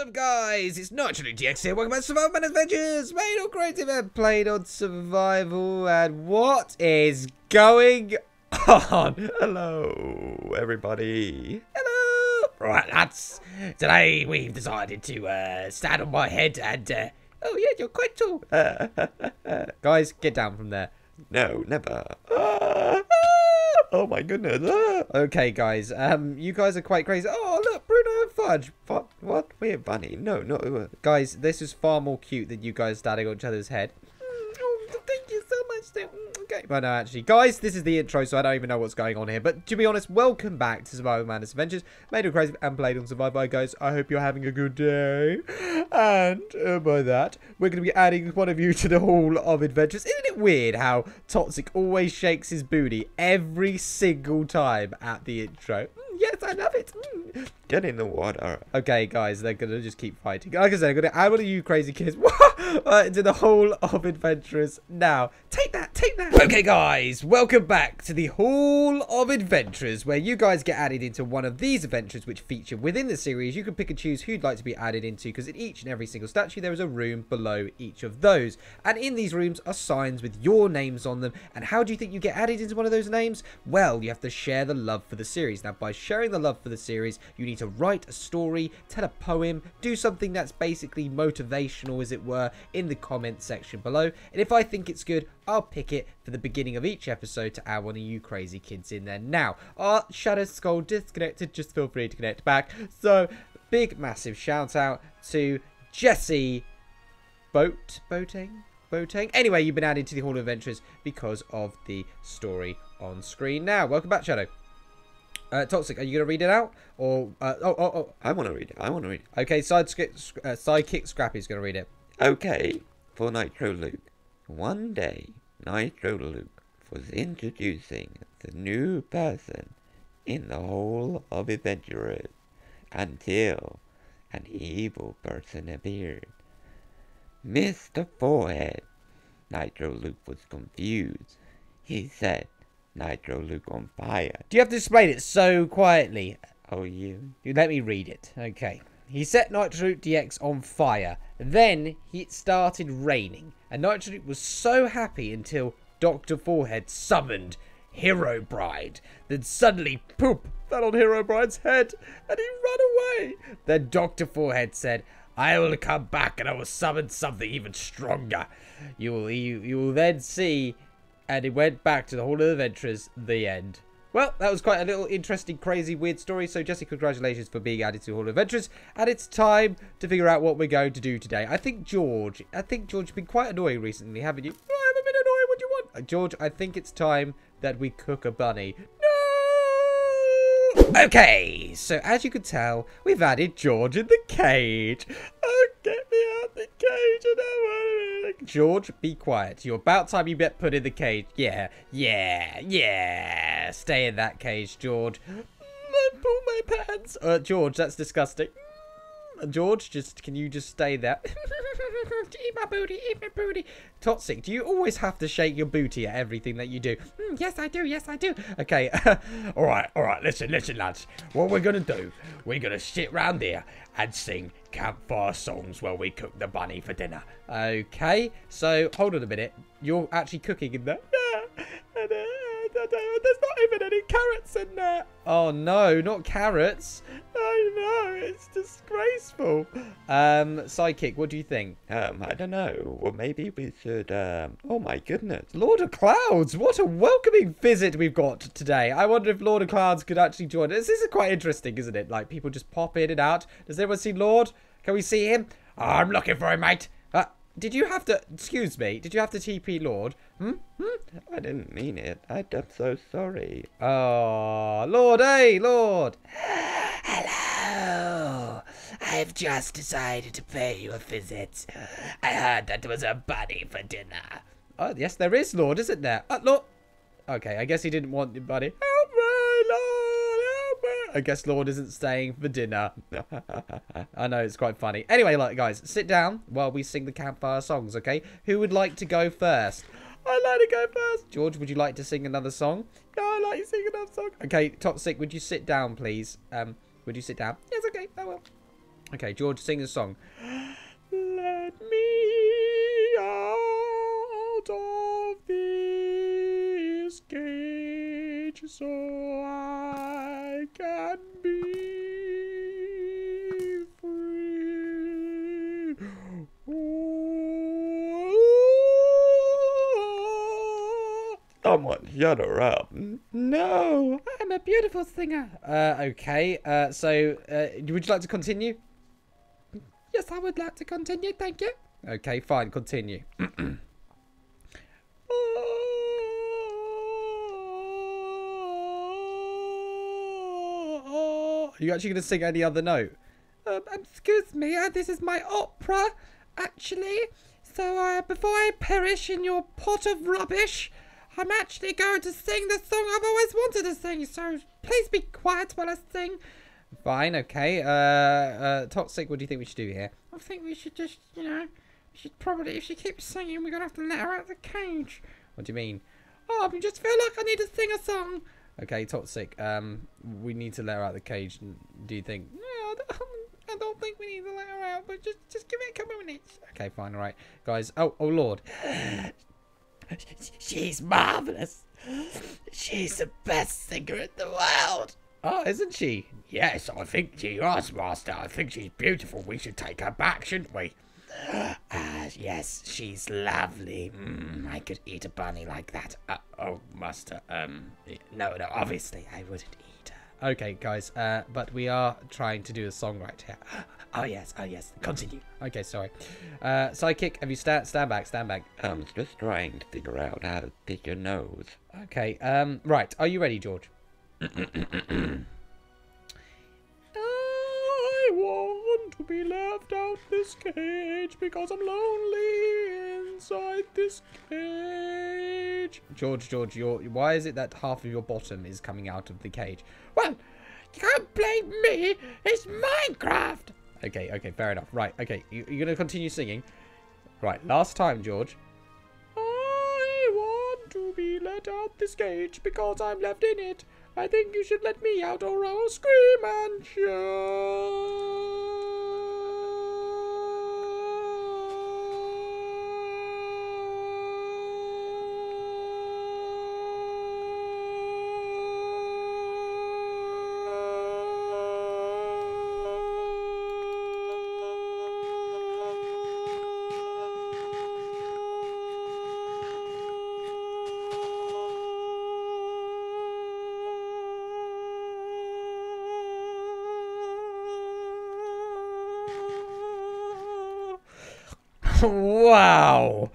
up, guys? It's Nitro Luke DX here. Welcome back to Survival Man Adventures, made on creative and played on survival. And what is going on? Hello, everybody. Hello. Right, lads. Today we've decided to uh, stand on my head and. Uh, oh yeah, you're quite tall. guys, get down from there. No, never. Ah, ah, oh my goodness. Ah. Okay, guys. Um, you guys are quite crazy. Oh, and Fudge. What? What? We're bunny. No, no. Guys, this is far more cute than you guys standing on each other's head. Mm, oh, thank you so much. Mm, Okay. Well, no, actually, guys, this is the intro, so I don't even know what's going on here. But to be honest, welcome back to Survival Madness Adventures, made of crazy and played on Survival. Guys, I hope you're having a good day. And uh, by that, we're going to be adding one of you to the Hall of Adventures. Isn't it weird how Toxic always shakes his booty every single time at the intro? Yes, I love it. Mm. Get in the water. Okay, guys, they're going to just keep fighting. Like I said, I'm to add one of you crazy kids uh, into the whole of Adventurers now. Take that, take that. Okay, guys, welcome back to the Hall of Adventures, where you guys get added into one of these adventures which feature within the series. You can pick and choose who you'd like to be added into, because in each and every single statue, there is a room below each of those. And in these rooms are signs with your names on them. And how do you think you get added into one of those names? Well, you have to share the love for the series. Now, by sharing the love for the series, you need to write a story, tell a poem, do something that's basically motivational, as it were, in the comment section below. And if I think it's good, I'll pick it for the beginning of each episode to add one of you crazy kids in there. Now, our Shadow Skull disconnected, just feel free to connect back. So, big, massive shout out to Jesse Boat, Boating? Boating? Anyway, you've been added to the Hall of Adventures because of the story on screen. Now, welcome back, Shadow. Uh, Toxic, are you going to read it out? Or, uh, oh, oh, oh. I want to read it. I want to read it. Okay, side uh, sidekick Scrappy's going to read it. Okay, for Nitro Luke. One day, Nitro Luke was introducing the new person in the whole of adventurers until an evil person appeared. Mr. Forehead. Nitro Luke was confused. He said, Nitro Luke on fire. Do you have to explain it so quietly? Oh, you? You let me read it. Okay. He set Nitro DX on fire. Then it started raining. And Nitro was so happy until Dr. Forehead summoned Herobrine. Then suddenly, poop fell on Herobrine's head and he ran away. Then Dr. Forehead said, I will come back and I will summon something even stronger. You will, you, you will then see. And it went back to the Hall of Adventures. The end. Well, that was quite a little interesting, crazy, weird story. So, Jesse, congratulations for being added to Hall of Adventures. And it's time to figure out what we're going to do today. I think George, I think George, you've been quite annoying recently, haven't you? Oh, I haven't been annoying. What do you want? Uh, George, I think it's time that we cook a bunny. No! Okay, so as you can tell, we've added George in the cage. Oh, get me out the cage. Want. George, be quiet. You're about time you get put in the cage. Yeah, yeah, yeah. Stay in that cage, George. I pull my pants. Uh, George, that's disgusting. George, just can you just stay there? eat my booty, eat my booty. Toxic, do you always have to shake your booty at everything that you do? Mm, yes, I do. Yes, I do. Okay. all right. All right. Listen, listen, lads. What we're gonna do? We're gonna sit round here and sing campfire songs while we cook the bunny for dinner. Okay. So hold on a minute. You're actually cooking in there. There's not even any carrots in there. Oh no, not carrots. I know, it's disgraceful. Um, Sidekick, what do you think? Um, I don't know. Well, maybe we should, um, oh my goodness. Lord of Clouds, what a welcoming visit we've got today. I wonder if Lord of Clouds could actually join us. This is quite interesting, isn't it? Like, people just pop in and out. Does anyone see Lord? Can we see him? Oh, I'm looking for him, mate. Did you have to, excuse me, did you have to TP Lord? Hmm? Hmm? I didn't mean it. I, I'm so sorry. Oh, Lord, hey, Lord. Hello. I've just decided to pay you a visit. I heard that there was a bunny for dinner. Oh, yes, there is, Lord, isn't there? Uh, Lord. Okay, I guess he didn't want it, buddy. Help me, Lord, help me. I guess Lord isn't staying for dinner. I know, it's quite funny. Anyway, like, guys, sit down while we sing the campfire songs, okay? Who would like to go first? I'd like to go first. George, would you like to sing another song? Yeah, I'd like to sing another song. Okay, Toxic, would you sit down, please? Um, would you sit down? Yes, okay, I will. Okay, George, sing the song. Let me out of this cage so I can be free. Someone shut her up. No, I'm a beautiful singer. Uh, okay. Uh, so, uh, would you like to continue? Yes, I would like to continue. Thank you. Okay, fine. Continue. Are you actually going to sing any other note? Um, excuse me, uh, this is my opera, actually. So, uh, before I perish in your pot of rubbish, I'm actually going to sing the song I've always wanted to sing. So, please be quiet while I sing. Fine, okay. Uh, uh, Toxic, what do you think we should do here? I think we should just, you know, we should probably, if she keeps singing, we're going to have to let her out of the cage. What do you mean? Oh, I just feel like I need to sing a song. Okay, Toxic, um, we need to let her out of the cage. Do you think? No, I don't, I don't think we need to let her out, but just, just give it a couple of minutes. Okay, fine, all right. Guys, oh, oh, Lord. She's marvelous. She's the best singer in the world. Oh, isn't she? Yes, I think she is, Master. I think she's beautiful. We should take her back, shouldn't we? Ah, yes, she's lovely. Mm, I could eat a bunny like that. Uh, oh, Master. Um, no, no. Obviously, I wouldn't eat her. Okay, guys, uh, but we are trying to do a song right here. Oh yes, oh yes. Continue. Okay, sorry. Uh, Sidekick, have you stand stand back, stand back. I'm just trying to figure out how to pick your nose. Okay, um, right. Are you ready, George? to be left out this cage because I'm lonely inside this cage. George, George, your why is it that half of your bottom is coming out of the cage? Well, you can't blame me. It's Minecraft. Okay, okay, fair enough. Right, okay, you, you're gonna continue singing. Right, last time, George. I want to be let out this cage because I'm left in it. I think you should let me out or I'll scream and wow.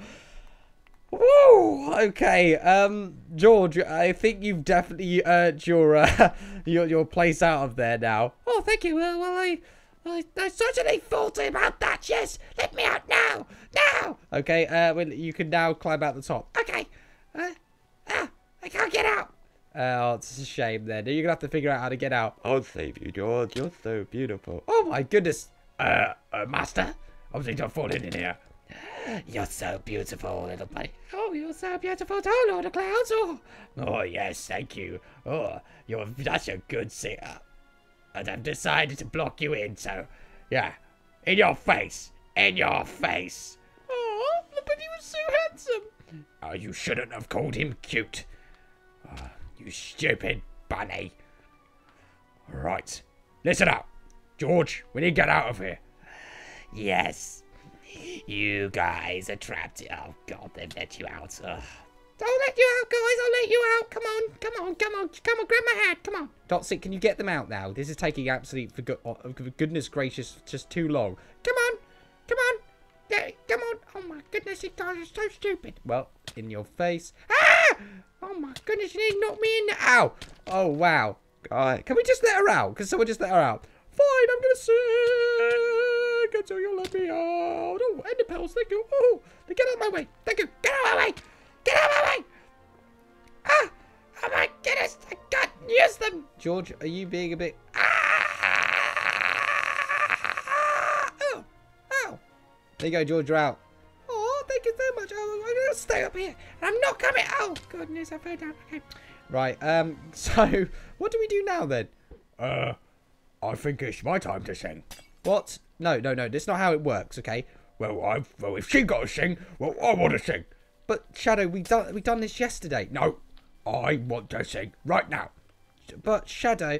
Woo! Okay, um, George, I think you've definitely earned your uh, your your place out of there now. Oh, thank you. Uh, well, I, I, I certainly thought about that. Yes, let me out now, now. Okay, uh, well, you can now climb out the top. Okay. Uh, ah, I can't get out. Oh, it's a shame then. You're gonna have to figure out how to get out. I'll save you, George. You're so beautiful. Oh my goodness. Uh, uh Master, I was to falling in here. You're so beautiful, little buddy. Oh, you're so beautiful too, Lord of Clouds. Oh, oh yes, thank you. Oh, you're such a good singer. And I've decided to block you in, so, yeah. In your face. In your face. Oh, but he was so handsome. Oh, you shouldn't have called him cute. Oh, you stupid bunny. Right. Listen up. George, we need to get out of here. Yes. You guys are trapped. Oh god, they've let you out. Ugh. I'll let you out, guys. I'll let you out. Come on, come on, come on, come on. Grab my hand. Come on. Dotsy, can you get them out now? This is taking absolute, for, go oh, for goodness gracious, just too long. Come on, come on. Yeah, come on. Oh my goodness, you guys are so stupid. Well, in your face. Ah! Oh my goodness, you need to knock me in. Ow. Oh wow. Guy, can we just let her out? Can someone just let her out? Fine, I'm gonna sing until you let me out. Oh, ender pearls, thank you. Oh, get out of my way. Thank you. Get out of my way. Get out of my way. Ah! Oh my goodness, I can't use them. George, are you being a bit... Ah! Oh, oh. There you go, George, you're out. Oh, thank you so much. Oh, I'm going to stay up here. I'm not coming. Oh, goodness, I fell down. Okay. Right, um, so what do we do now then? Uh, I think it's my time to sing. What? No, no, no. That's not how it works. Okay. Well, I well if she got to sing, well I want to sing. But Shadow, we done we done this yesterday. No, I want to sing right now. But Shadow,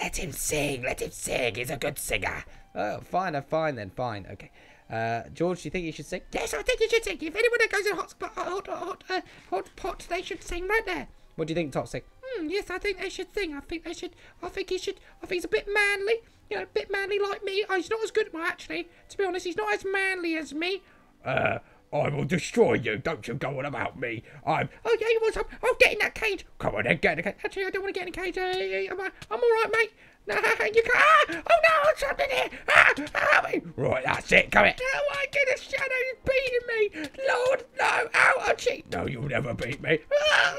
Let him sing. Let him sing. He's a good singer. oh, fine, uh, fine then, fine. Okay. Uh, George, do you think you should sing? Yes, I think you should sing. If anyone that goes in hot spot, hot, hot, uh, hot pot, they should sing right there. What do you think, Toxic? Hmm, yes, I think they should sing. I think they should. I think he should. I think he's a bit manly. You know, a bit manly like me. Oh, he's not as good. Well, actually, to be honest, he's not as manly as me. Uh, I will destroy you. Don't you go on about me. I'm. Oh yeah, you want some? I'll get in that cage. Come on then, get in the cage. Actually, I don't want to get in the cage. Uh, I'm, I'm all right, mate. No, you can't. Ah! Oh no, I'm trapped in here. Ah, ah. Right, that's it. Come here. Oh my goodness, Shadow is beating me. Lord, no. Ow, I'm cheat. No, you'll never beat me. Ah!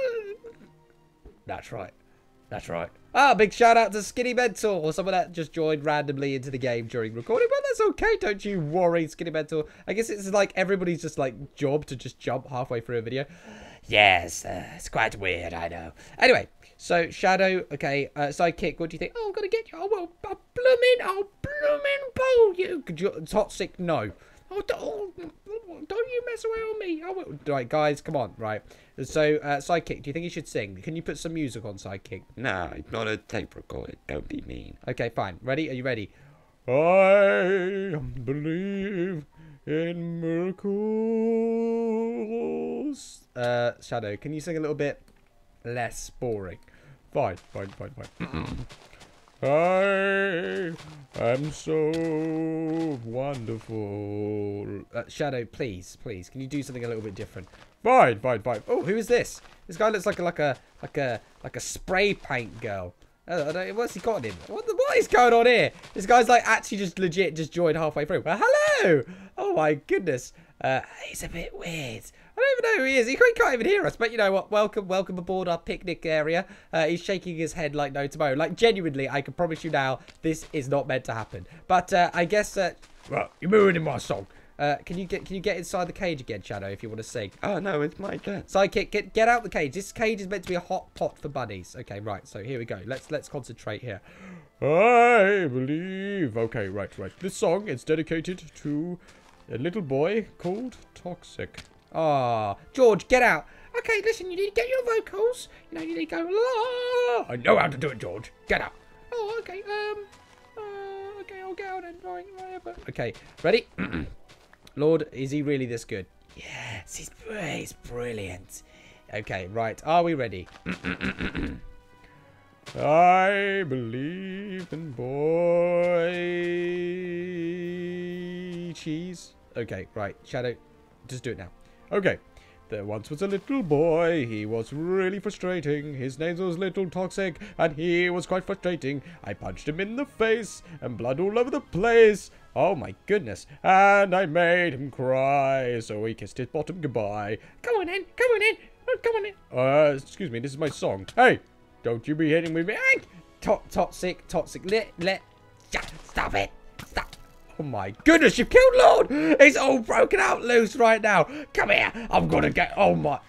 That's right. That's right. Ah, big shout out to Skinny Mentor, or someone that just joined randomly into the game during recording. But that's okay, don't you worry, Skinny Mentor. I guess it's like everybody's just like job to just jump halfway through a video. Yes, uh, it's quite weird, I know. Anyway, so Shadow, okay, uh, sidekick, what do you think? Oh, I'm gonna get you. Oh, well, I'll bloomin', I'll bloomin' bowl you. You, toxic, no. Oh, don't, don't you mess around with me. I will. Right, guys, come on, right. So, uh, sidekick, do you think you should sing? Can you put some music on sidekick? Nah, it's not a tape recorder. Don't be mean. Okay, fine. Ready? Are you ready? I believe in miracles. Uh, Shadow, can you sing a little bit less boring? Fine, fine, fine, fine. I am so wonderful. Uh, Shadow, please, please, can you do something a little bit different? Fine, fine, fine. Oh, who is this? This guy looks like a like a like a like a spray paint girl. Uh, what's he got in him? What, the, what is going on here? This guy's like actually just legit just joined halfway through. Well, hello! Oh my goodness. Uh, he's a bit weird. Even know who he is. He can't can't even hear us. But you know what? Welcome, welcome aboard our picnic area. Uh, he's shaking his head like no tomorrow. Like genuinely, I can promise you now, this is not meant to happen. But uh, I guess. Uh, Well, you're ruining my song. uh, can you get can you get inside the cage again, Shadow, if you want to sing? Oh no, it's my turn. Sidekick, get get out the cage. This cage is meant to be a hot pot for bunnies. Okay, right. So here we go. Let's let's concentrate here. I believe. Okay, right, right. This song is dedicated to a little boy called Toxic. Ah, George, get out. Okay, listen. You need to get your vocals. You know, you need to go. La. I know how to do it, George. Get out. Oh, okay. Um. Uh, okay, I'll go then. Right, whatever. Okay, ready? Lord, is he really this good? Yes, he's, he's brilliant. Okay, right. Are we ready? I believe in boy cheese. Okay, right. Shadow, just do it now. Okay. There once was a little boy, he was really frustrating. His name was Little Toxic, and he was quite frustrating. I punched him in the face, and blood all over the place. Oh my goodness. And I made him cry, so he kissed his bottom goodbye. Come on in, come on in, oh, come on in. Uh, excuse me, this is my song. Hey, don't you be hitting with me. Hey! To toxic, toxic. Let, let. Stop it, stop. Oh my goodness, you've killed Lord! It's all broken out loose right now. Come here, I'm gonna get, oh my.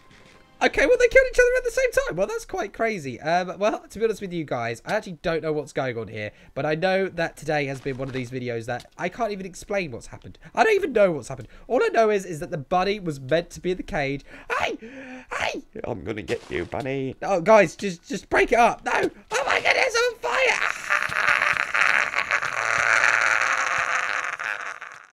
Okay, well, they killed each other at the same time. Well, that's quite crazy. Um, well, to be honest with you guys, I actually don't know what's going on here. But I know that today has been one of these videos that I can't even explain what's happened. I don't even know what's happened. All I know is, is that the bunny was meant to be in the cage. Hey! Hey! I'm gonna get you, bunny. Oh, guys, just just break it up. No! Oh my goodness,